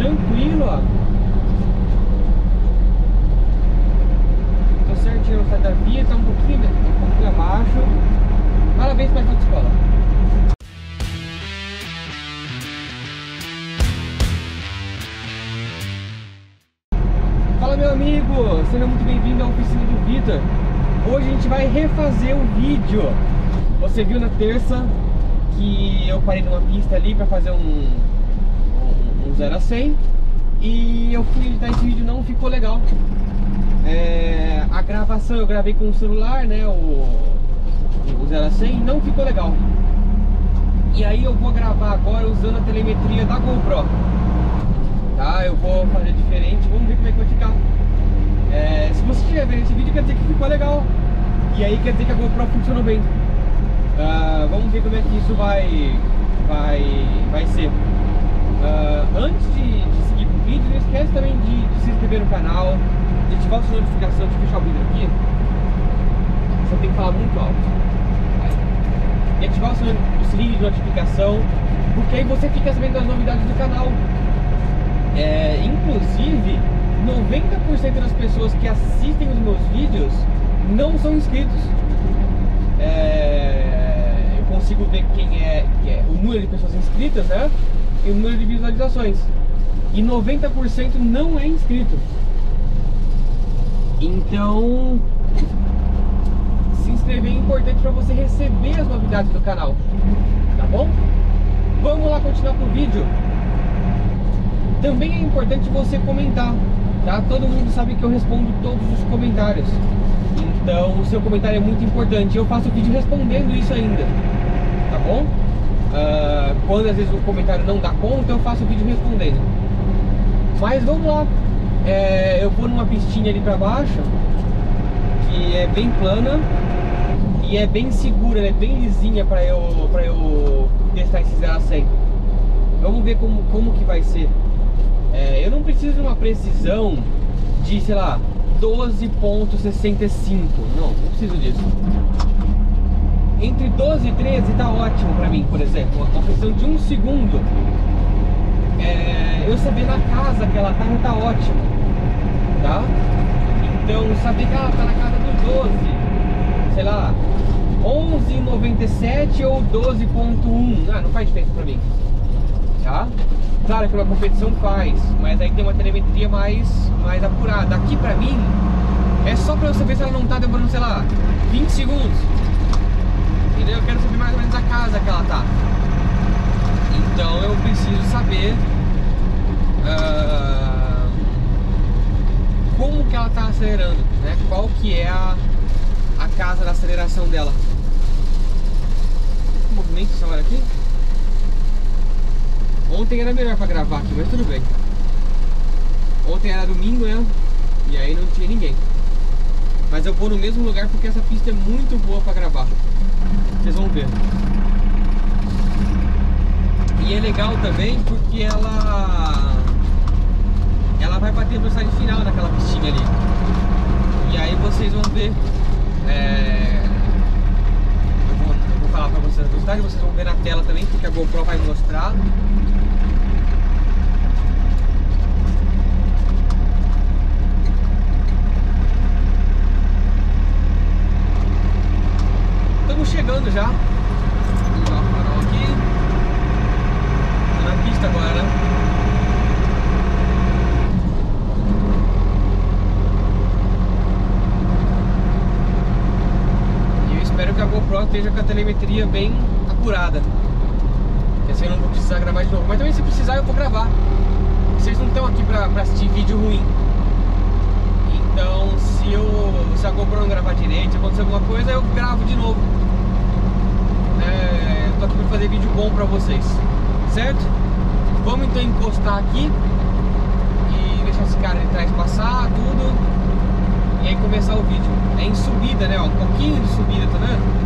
tranquilo, ó. Tô certinho no site da via, tá um pouquinho, um pouquinho abaixo. Parabéns pra escola. Fala meu amigo, seja muito bem-vindo à oficina do Vitor. Hoje a gente vai refazer o vídeo. Você viu na terça que eu parei numa pista ali para fazer um, um 0 a 100 e eu fui editar esse vídeo não ficou legal. É, a gravação eu gravei com o celular, né, o, o 0 a 100 não ficou legal. E aí eu vou gravar agora usando a telemetria da GoPro. Tá, eu vou fazer diferente, vamos ver como é que vai ficar. É, se você estiver vendo esse vídeo quer dizer que ficou legal. E aí quer dizer que a GoPro funcionou bem. Uh, vamos ver como é que isso vai, vai, vai ser. Uh, antes de, de, seguir pro vídeo, não esquece também de, de, se inscrever no canal, de ativar sua notificação, de fechar o vídeo aqui. Você tem que falar muito alto. E ativar o, seu, o sininho de notificação, porque aí você fica sabendo das novidades do canal. É, inclusive, 90% das pessoas que assistem os meus vídeos não são inscritos. É, consigo ver quem é, é, o número de pessoas inscritas, né? E o número de visualizações. E 90% não é inscrito. Então, se inscrever é importante para você receber as novidades do canal, tá bom? Vamos lá continuar com o vídeo. Também é importante você comentar, tá? Todo mundo sabe que eu respondo todos os comentários. Então, o seu comentário é muito importante. Eu faço vídeo respondendo isso ainda tá bom? Uh, quando às vezes o comentário não dá conta, eu faço o vídeo respondendo. Mas vamos lá. É, eu vou numa pistinha ali pra baixo, que é bem plana e é bem segura, é bem lisinha pra eu, pra eu testar esse 0 a 100. Vamos ver como, como que vai ser. É, eu não preciso de uma precisão de, sei lá, 12.65. Não, não preciso disso entre 12 e 13 tá ótimo pra mim, por exemplo. A questão de um segundo, é, eu saber na casa que ela tá, tá ótimo, tá? Então, saber que ela tá na casa dos 12, sei lá, 11,97 ou 12,1, ah, não faz diferença pra mim, tá? Claro que uma competição faz, mas aí tem uma telemetria mais, mais apurada. Aqui pra mim, é só pra eu saber se ela não tá demorando, sei lá, 20 segundos entendeu? Eu quero saber mais ou menos a casa que ela tá. Então eu preciso saber uh, como que ela tá acelerando, né? Qual que é a, a casa da aceleração dela. Que movimento essa hora aqui? Ontem era melhor pra gravar aqui, mas tudo bem. Ontem era domingo, né? E aí não tinha ninguém. Mas eu vou no mesmo lugar porque essa pista é muito boa pra gravar. Vocês vão ver. E é legal também porque ela ela vai bater a velocidade final naquela pistinha ali. E aí vocês vão ver. É... Eu, vou, eu, vou, falar pra vocês a velocidade, vocês vão ver na tela também, porque a GoPro vai mostrar. chegando já. farol aqui. Tô na pista agora, né? E eu espero que a GoPro esteja com a telemetria bem apurada. Porque assim eu não vou precisar gravar de novo. Mas também se precisar eu vou gravar. Vocês não estão aqui pra, pra assistir vídeo ruim. Então se eu. Se a GoPro não gravar direito, acontecer alguma coisa, eu gravo de novo é, tô aqui para fazer vídeo bom para vocês, certo? Vamos então encostar aqui e deixar esse cara de trás passar, tudo e aí começar o vídeo. É em subida, né? Ó, um pouquinho de subida, tá vendo?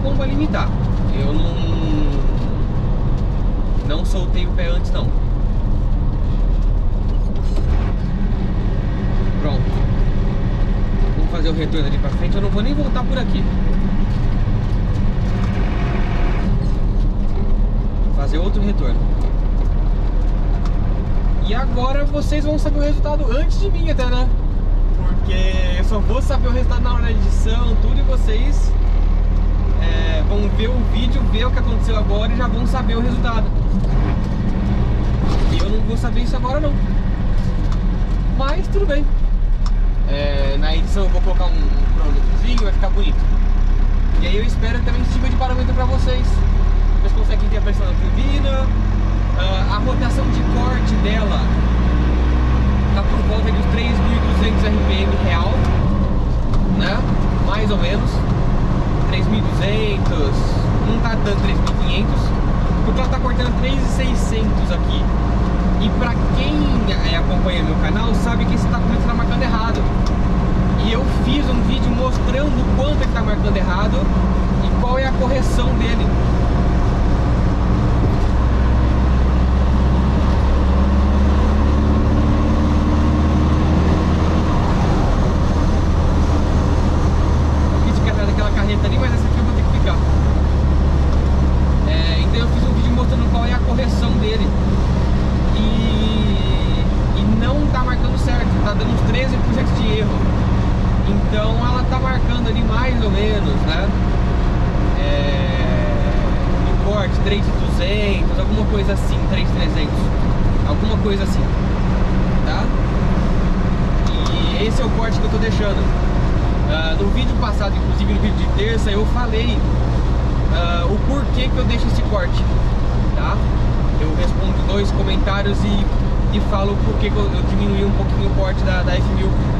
O pé até a bomba limitar. Eu não não soltei o pé antes não. Pronto. Vamos fazer o retorno ali pra frente. Eu não vou nem voltar por aqui. Fazer outro retorno. E agora vocês vão saber o resultado antes de mim até, né? Porque eu só vou saber o resultado na hora da edição, tudo, e vocês é, vão ver o vídeo, ver o que aconteceu agora e já vão saber o resultado. E eu não vou saber isso agora não. Mas tudo bem. É, na edição eu vou colocar um, um vai ficar bonito. E aí eu espero também sirva de parâmetro para vocês. Vocês conseguem ter a pressão da menos, né? É, um corte 3,200, alguma coisa assim, 3,300, alguma coisa assim, tá? E esse é o corte que eu tô deixando. Uh, no vídeo passado, inclusive no vídeo de terça, eu falei uh, o porquê que eu deixo esse corte, tá? Eu respondo dois comentários e, e falo o porquê que eu, eu diminui um pouquinho o corte da, da F1000